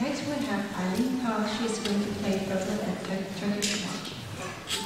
Next we have Eileen Park. She is going to play for the Turkish March.